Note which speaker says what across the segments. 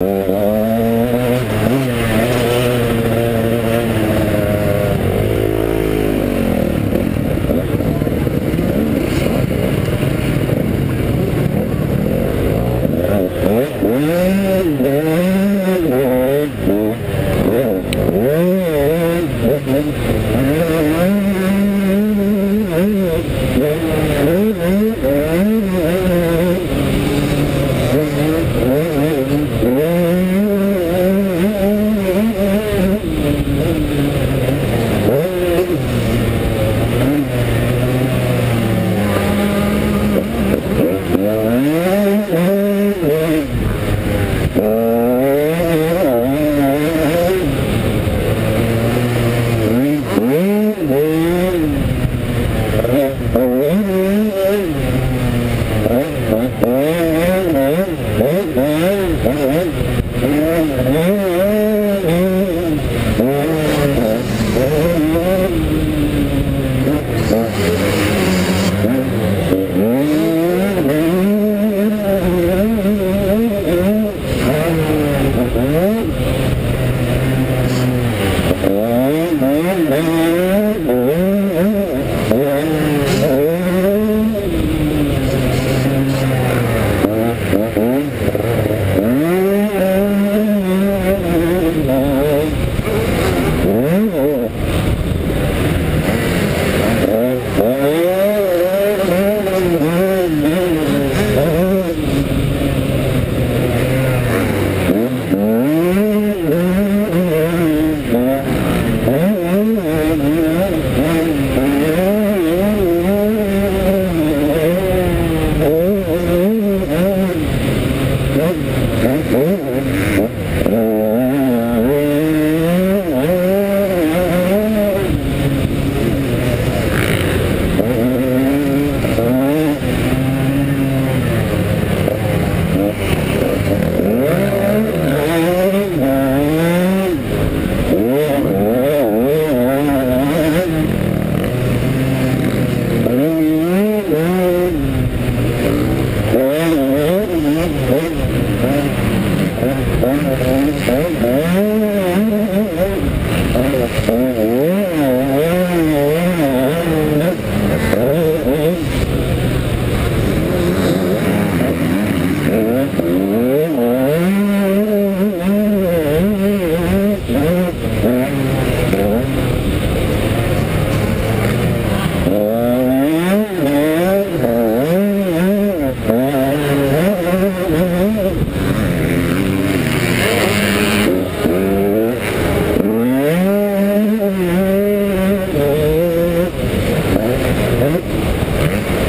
Speaker 1: Yeah. Thank you. Thank you. Mm-hmm. Música uhum.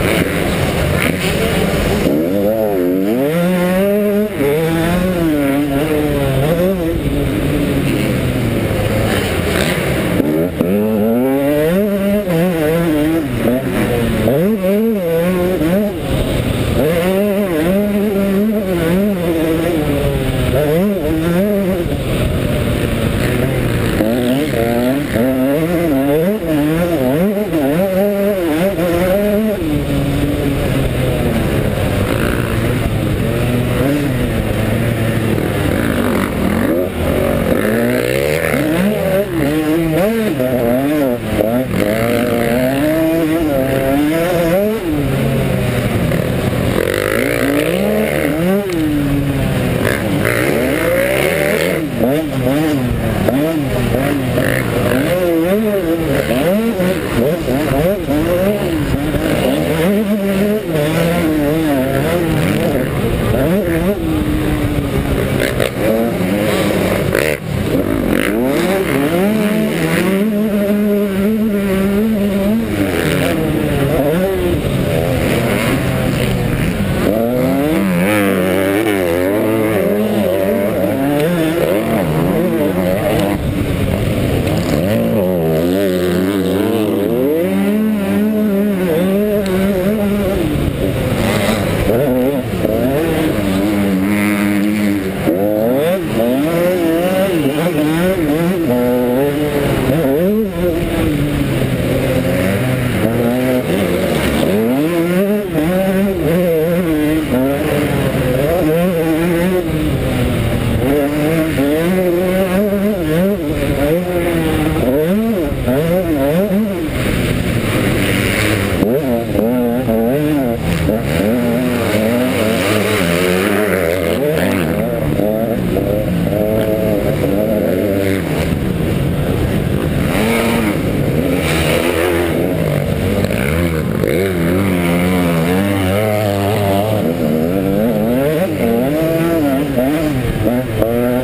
Speaker 1: Uh, uh.